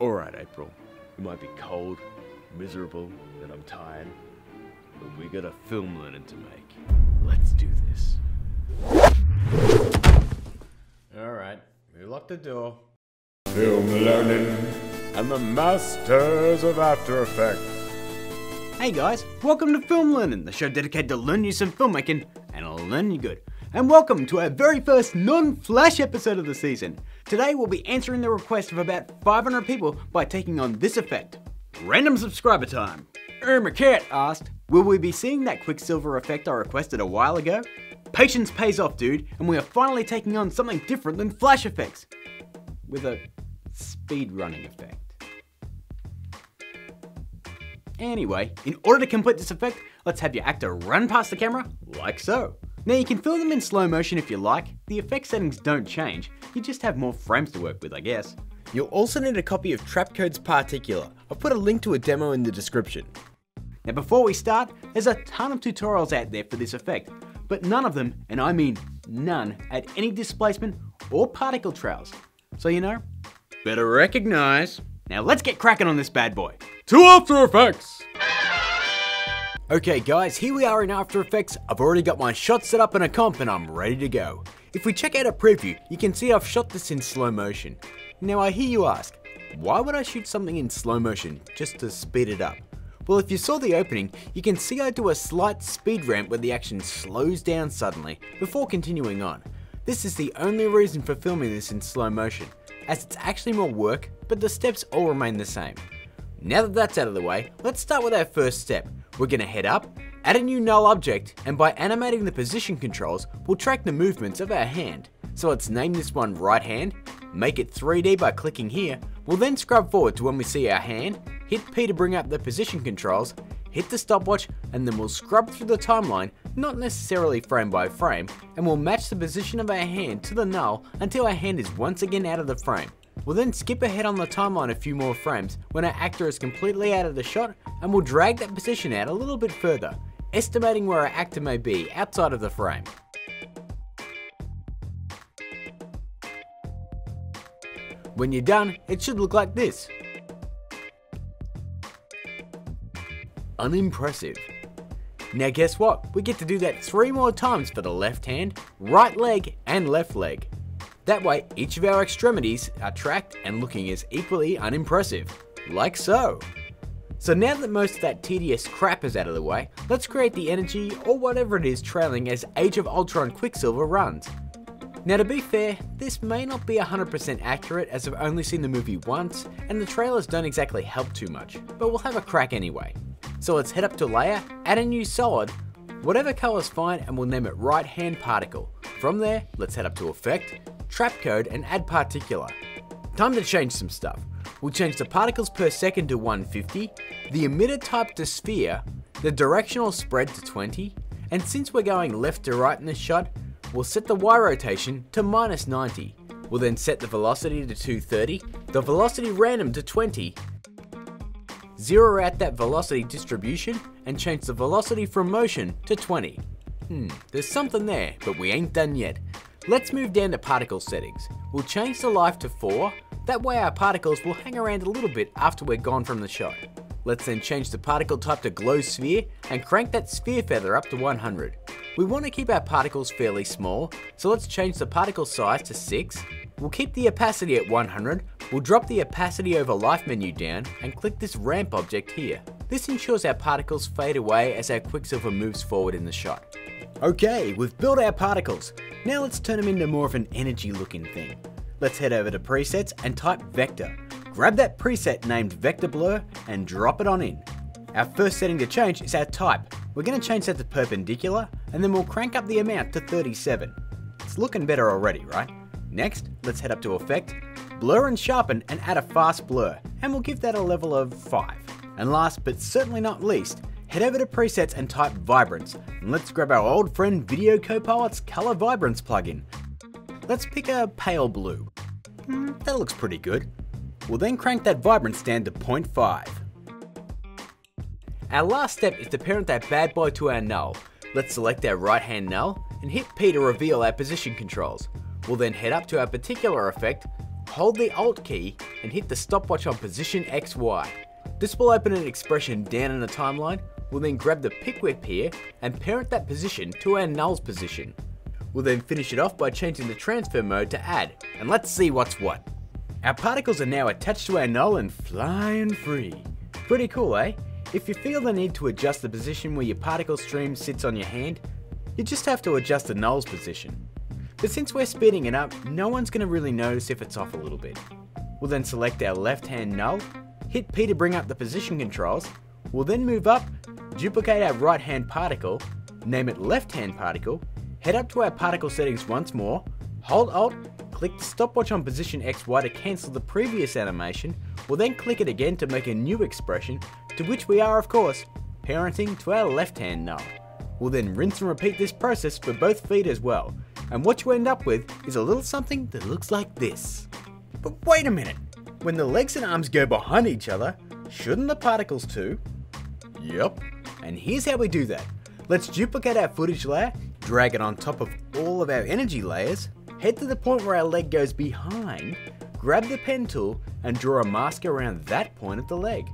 Alright, April. It might be cold, miserable, and I'm tired, but we got a film learning to make. Let's do this. Alright, we locked the door. Film learnin and the masters of After Effects. Hey guys, welcome to Film Learnin, the show dedicated to learning you some filmmaking and learning you good. And welcome to our very first non-flash episode of the season. Today we'll be answering the request of about 500 people by taking on this effect. Random subscriber time. Irma Cat asked, will we be seeing that Quicksilver effect I requested a while ago? Patience pays off dude, and we are finally taking on something different than flash effects. With a speed running effect. Anyway, in order to complete this effect, let's have your actor run past the camera, like so. Now you can film them in slow motion if you like, the effect settings don't change, you just have more frames to work with I guess. You'll also need a copy of Trapcode's Particular. I'll put a link to a demo in the description. Now before we start, there's a ton of tutorials out there for this effect, but none of them, and I mean none, add any displacement or particle trails. So you know, better recognize. Now let's get cracking on this bad boy. To After Effects! Okay guys, here we are in After Effects. I've already got my shot set up in a comp and I'm ready to go. If we check out a preview, you can see I've shot this in slow motion. Now I hear you ask, why would I shoot something in slow motion just to speed it up? Well if you saw the opening, you can see I do a slight speed ramp where the action slows down suddenly before continuing on. This is the only reason for filming this in slow motion, as it's actually more work, but the steps all remain the same. Now that that's out of the way, let's start with our first step. We're going to head up, add a new null object, and by animating the position controls, we'll track the movements of our hand. So let's name this one right hand, make it 3D by clicking here, we'll then scrub forward to when we see our hand, hit P to bring up the position controls, hit the stopwatch, and then we'll scrub through the timeline, not necessarily frame by frame, and we'll match the position of our hand to the null until our hand is once again out of the frame. We'll then skip ahead on the timeline a few more frames when our actor is completely out of the shot and we'll drag that position out a little bit further, estimating where our actor may be outside of the frame. When you're done, it should look like this. Unimpressive. Now guess what? We get to do that three more times for the left hand, right leg and left leg. That way, each of our extremities are tracked and looking as equally unimpressive, like so. So now that most of that tedious crap is out of the way, let's create the energy or whatever it is trailing as Age of Ultron Quicksilver runs. Now to be fair, this may not be 100% accurate as I've only seen the movie once and the trailers don't exactly help too much, but we'll have a crack anyway. So let's head up to layer, add a new solid, whatever color's fine and we'll name it right hand particle. From there, let's head up to effect, trapcode and add particular. Time to change some stuff. We'll change the particles per second to 150, the emitter type to sphere, the directional spread to 20, and since we're going left to right in this shot, we'll set the Y rotation to minus 90. We'll then set the velocity to 230, the velocity random to 20, zero out that velocity distribution, and change the velocity from motion to 20. Hmm, there's something there, but we ain't done yet. Let's move down to particle settings. We'll change the life to 4, that way our particles will hang around a little bit after we're gone from the shot. Let's then change the particle type to glow sphere and crank that sphere feather up to 100. We want to keep our particles fairly small, so let's change the particle size to 6. We'll keep the opacity at 100, we'll drop the opacity over life menu down and click this ramp object here. This ensures our particles fade away as our Quicksilver moves forward in the shot. Okay, we've built our particles. Now let's turn them into more of an energy looking thing. Let's head over to presets and type vector. Grab that preset named vector blur and drop it on in. Our first setting to change is our type. We're going to change that to perpendicular and then we'll crank up the amount to 37. It's looking better already, right? Next, let's head up to effect, blur and sharpen and add a fast blur and we'll give that a level of 5. And last but certainly not least, head over to presets and type vibrance and let's grab our old friend Video Copilot's color vibrance plugin. Let's pick a pale blue. Mm, that looks pretty good. We'll then crank that vibrance down to 0.5. Our last step is to parent that bad boy to our null. Let's select our right hand null and hit P to reveal our position controls. We'll then head up to our particular effect, hold the Alt key and hit the stopwatch on position XY. This will open an expression down in the timeline. We'll then grab the pick whip here and parent that position to our null's position. We'll then finish it off by changing the transfer mode to add, and let's see what's what. Our particles are now attached to our null and flying free. Pretty cool, eh? If you feel the need to adjust the position where your particle stream sits on your hand, you just have to adjust the null's position. But since we're speeding it up, no one's going to really notice if it's off a little bit. We'll then select our left hand null, hit P to bring up the position controls, we'll then move up, duplicate our right hand particle, name it left hand particle, head up to our particle settings once more, hold Alt, click the stopwatch on position XY to cancel the previous animation, we'll then click it again to make a new expression, to which we are of course, parenting to our left hand null. We'll then rinse and repeat this process for both feet as well, and what you end up with is a little something that looks like this. But wait a minute, when the legs and arms go behind each other, shouldn't the particles too? Yep. And here's how we do that. Let's duplicate our footage layer, drag it on top of all of our energy layers, head to the point where our leg goes behind, grab the pen tool and draw a mask around that point of the leg.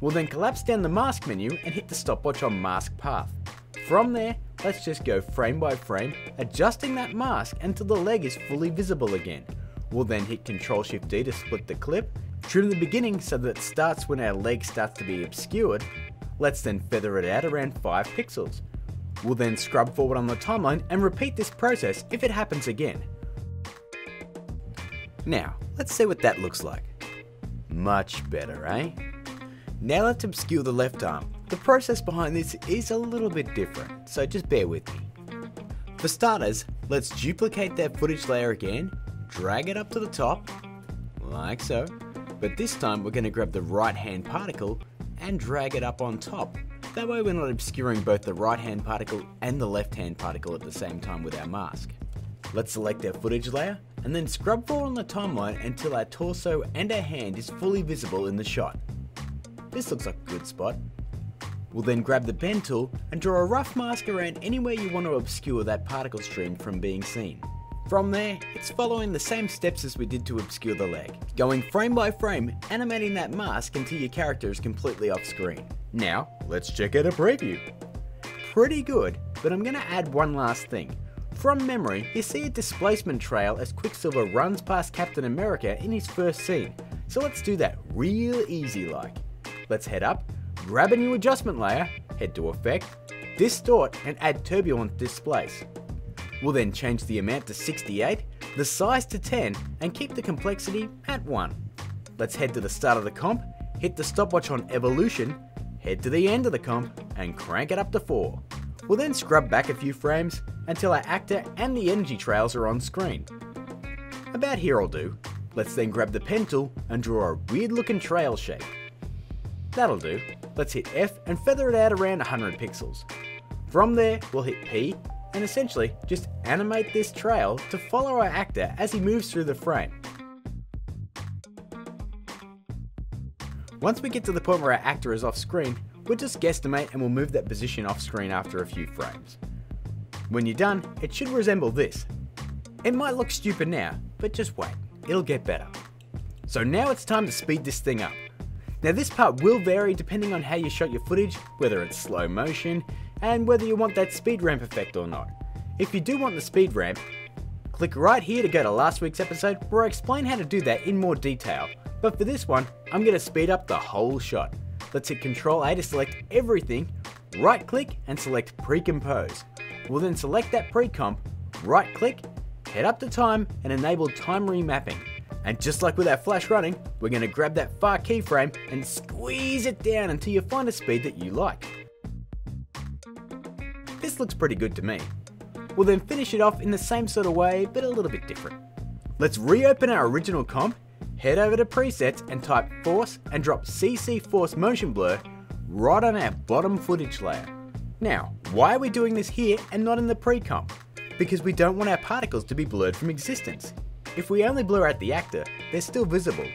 We'll then collapse down the mask menu and hit the stopwatch on mask path. From there, let's just go frame by frame, adjusting that mask until the leg is fully visible again. We'll then hit Ctrl Shift D to split the clip, trim the beginning so that it starts when our leg starts to be obscured. Let's then feather it out around 5 pixels. We'll then scrub forward on the timeline and repeat this process if it happens again. Now, let's see what that looks like. Much better, eh? Now let's obscure the left arm. The process behind this is a little bit different, so just bear with me. For starters, let's duplicate that footage layer again, drag it up to the top, like so, but this time we're going to grab the right hand particle and drag it up on top. That way we're not obscuring both the right hand particle and the left hand particle at the same time with our mask. Let's select our footage layer and then scrub forward on the timeline until our torso and our hand is fully visible in the shot. This looks like a good spot. We'll then grab the pen tool and draw a rough mask around anywhere you want to obscure that particle stream from being seen. From there, it's following the same steps as we did to obscure the leg, going frame by frame, animating that mask until your character is completely off screen. Now, let's check out a preview. Pretty good, but I'm going to add one last thing. From memory, you see a displacement trail as Quicksilver runs past Captain America in his first scene, so let's do that real easy like. Let's head up, grab a new adjustment layer, head to Effect, Distort and add Turbulent Displace. We'll then change the amount to 68, the size to 10 and keep the complexity at 1. Let's head to the start of the comp, hit the stopwatch on Evolution, head to the end of the comp and crank it up to 4. We'll then scrub back a few frames until our actor and the energy trails are on screen. About here I'll do. Let's then grab the pen tool and draw a weird looking trail shape. That'll do. Let's hit F and feather it out around 100 pixels. From there, we'll hit P and essentially just animate this trail to follow our actor as he moves through the frame. Once we get to the point where our actor is off screen, we'll just guesstimate and we'll move that position off screen after a few frames. When you're done, it should resemble this. It might look stupid now, but just wait, it'll get better. So now it's time to speed this thing up. Now this part will vary depending on how you shot your footage, whether it's slow motion, and whether you want that speed ramp effect or not. If you do want the speed ramp, click right here to go to last week's episode where I explain how to do that in more detail. But for this one, I'm going to speed up the whole shot. Let's hit Ctrl A to select everything, right click and select pre-compose. We'll then select that pre-comp, right click, head up to time and enable time remapping. And just like with our flash running, we're going to grab that far keyframe and squeeze it down until you find a speed that you like. This looks pretty good to me. We'll then finish it off in the same sort of way, but a little bit different. Let's reopen our original comp, head over to presets and type force and drop CC force motion blur right on our bottom footage layer. Now, why are we doing this here and not in the pre-comp? Because we don't want our particles to be blurred from existence. If we only blur out the actor, they're still visible.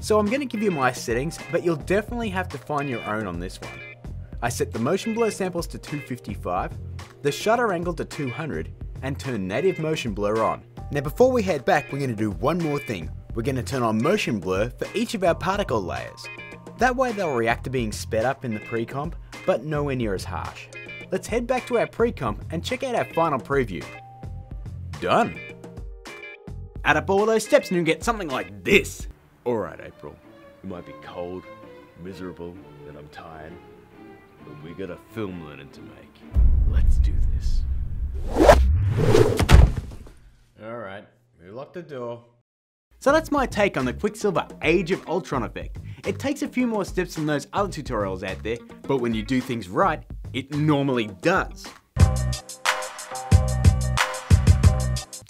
So I'm going to give you my settings, but you'll definitely have to find your own on this one. I set the motion blur samples to 255, the shutter angle to 200, and turn native motion blur on. Now before we head back, we're going to do one more thing. We're going to turn on motion blur for each of our particle layers. That way they'll react to being sped up in the pre-comp, but nowhere near as harsh. Let's head back to our pre-comp and check out our final preview. Done. Add up all those steps and you get something like this. Alright, April. It might be cold, miserable, and I'm tired, but we got a film learning to make. Let's do this. Alright, we locked the door. So that's my take on the Quicksilver Age of Ultron effect. It takes a few more steps than those other tutorials out there, but when you do things right, it normally does.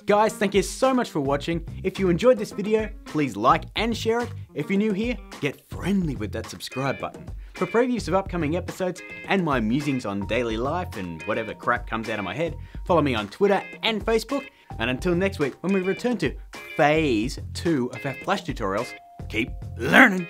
Guys, thank you so much for watching. If you enjoyed this video, please like and share it. If you're new here, get friendly with that subscribe button. For previews of upcoming episodes and my musings on daily life and whatever crap comes out of my head, follow me on Twitter and Facebook. And until next week, when we return to phase two of our Flash tutorials, keep learning.